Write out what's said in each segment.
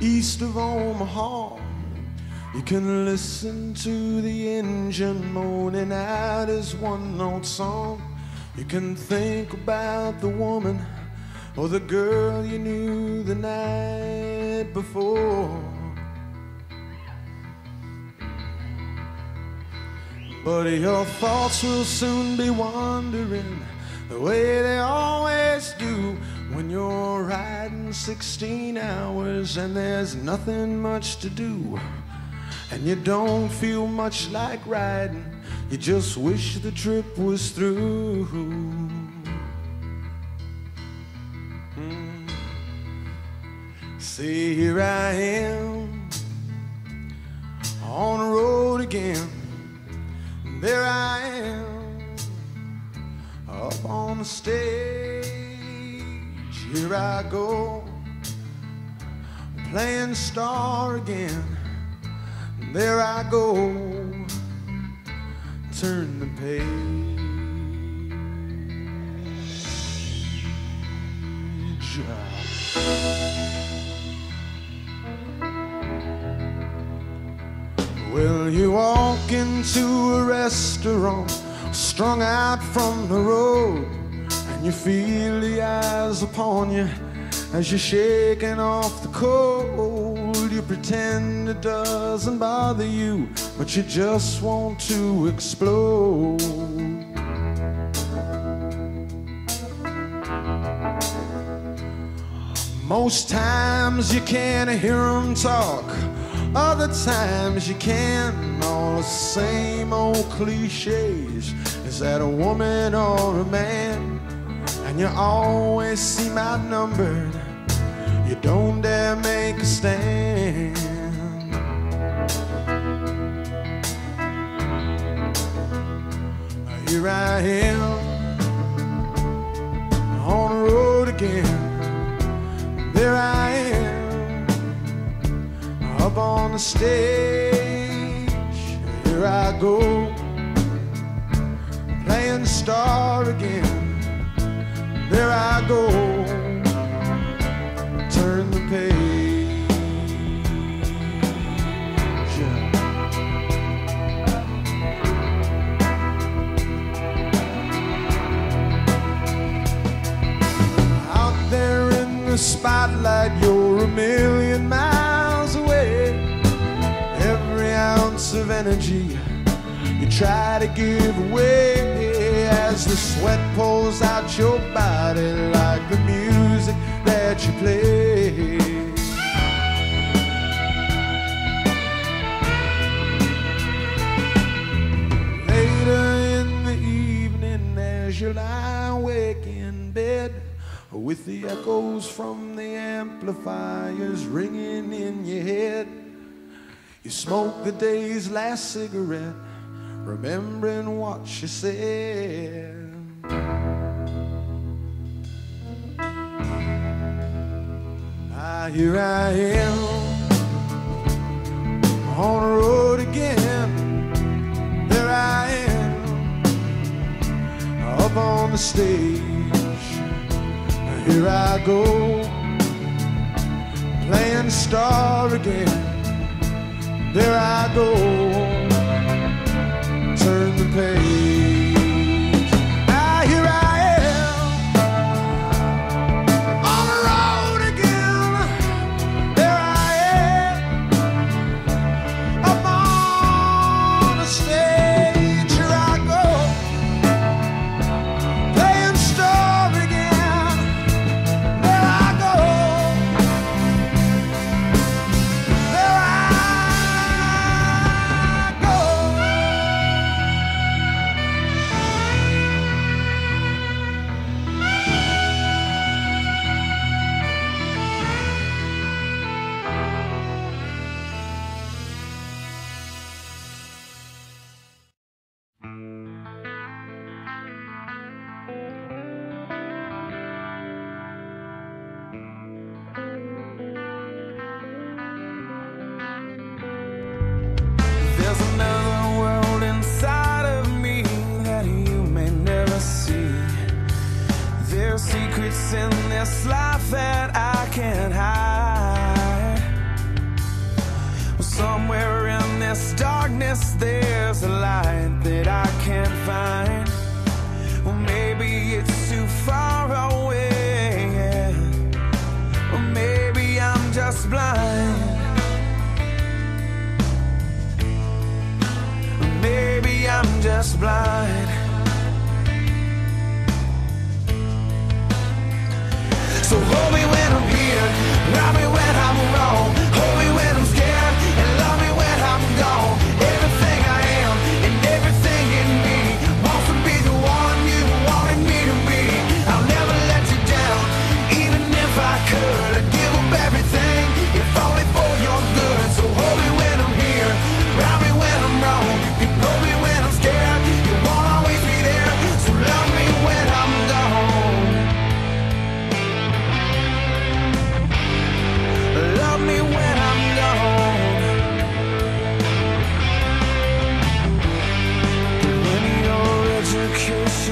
east of Omaha. You can listen to the engine moaning out his one note song. You can think about the woman or the girl you knew the night before. But your thoughts will soon be wandering the way they always do when you're riding 16 hours and there's nothing much to do. And you don't feel much like riding, you just wish the trip was through. See, here I am on the road again. There I am up on the stage. Here I go playing star again. There I go, turn the page. Well, you walk into a restaurant, strung out from the road, and you feel the eyes upon you as you're shaking off the cold. You pretend it doesn't bother you, but you just want to explode. Most times you can't hear them talk. Other times you can. All the same old cliches. Is that a woman or a man? And you always seem outnumbered. You don't dare make a stand. Here I am on the road again. There I am up on the stage. Here I go playing the star again. There I go, turn the page. Out there in the spotlight, you're a million miles of energy you try to give away as the sweat pulls out your body like the music that you play. Later in the evening, as you lie awake in bed, with the echoes from the amplifiers ringing in your head, you smoke the day's last cigarette remembering what she said. Ah, here I am on the road again. There I am up on the stage. Here I go playing star again. There I go things in this life that I can't hide. Somewhere in this darkness, there's a light that I can't find. Well, maybe it's too far away. Yeah. Or maybe I'm just blind.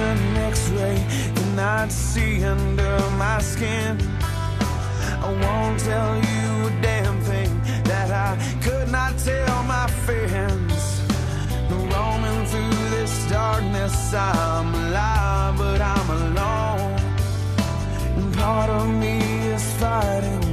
an x-ray You're not see under my skin. I won't tell you a damn thing That I could not tell my friends. No, Roaming through this darkness I'm alive but I'm alone. And part of me is fighting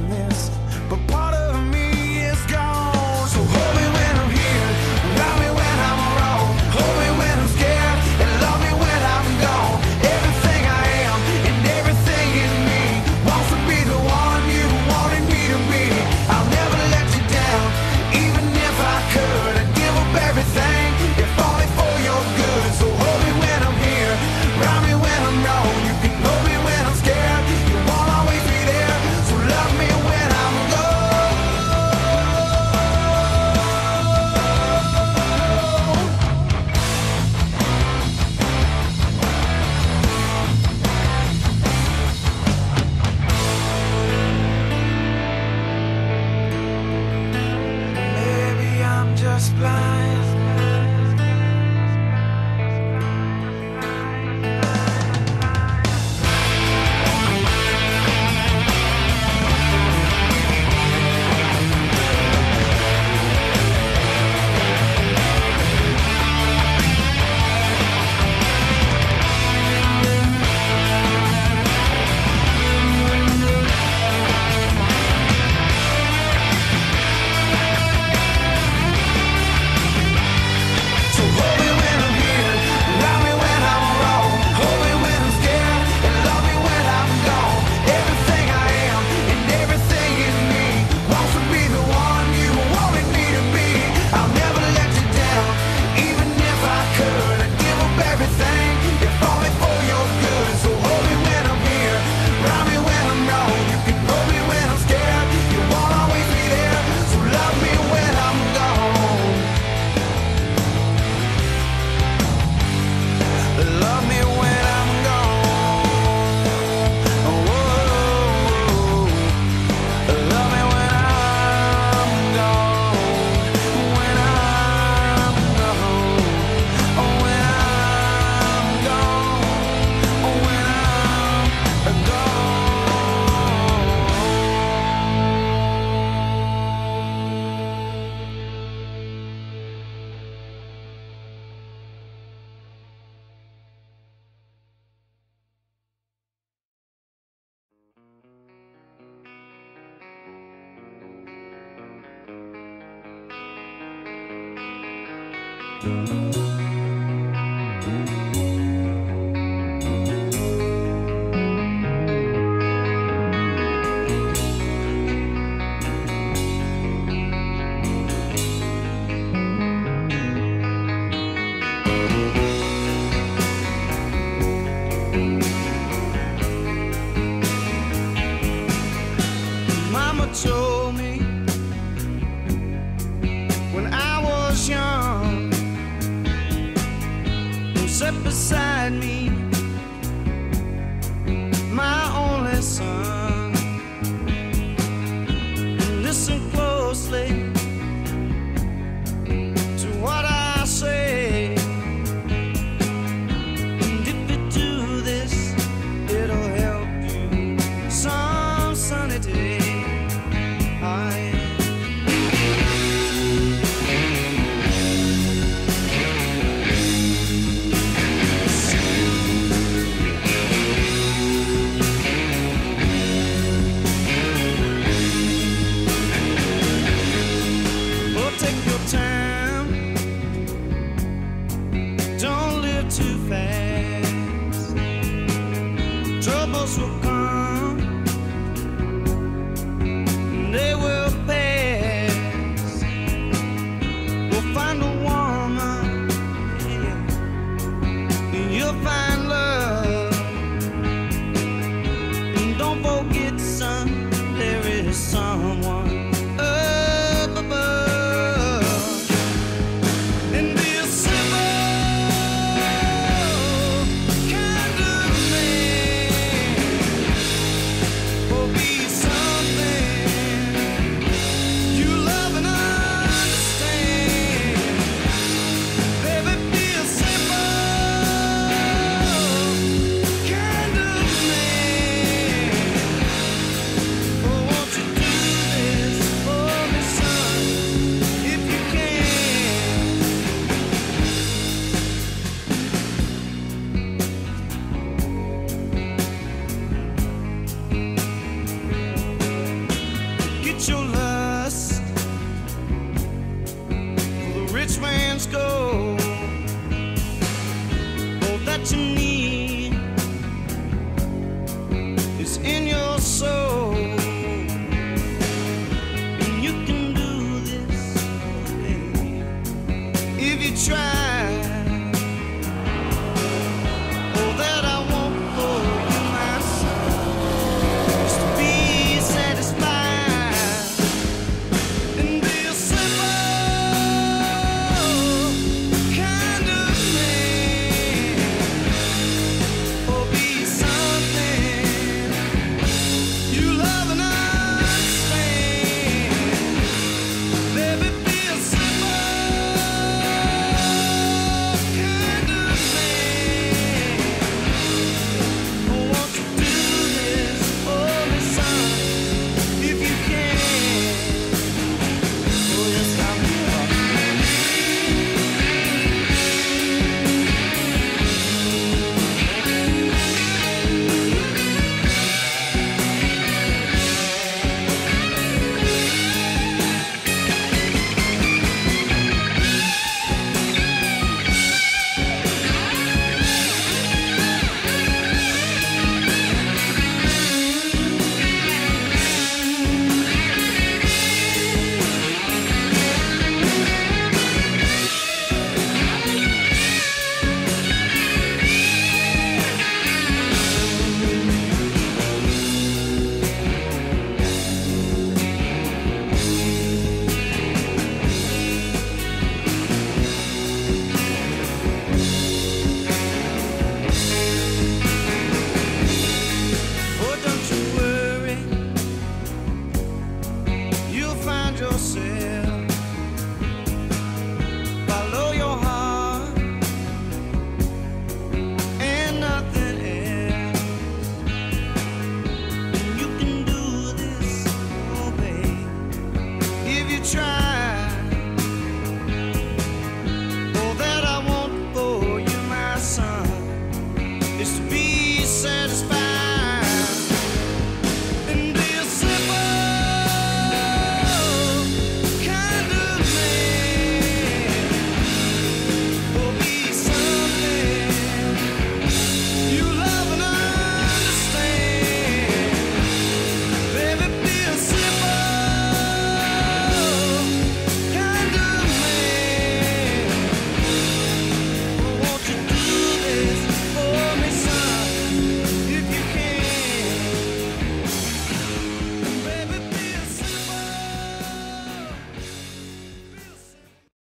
Mama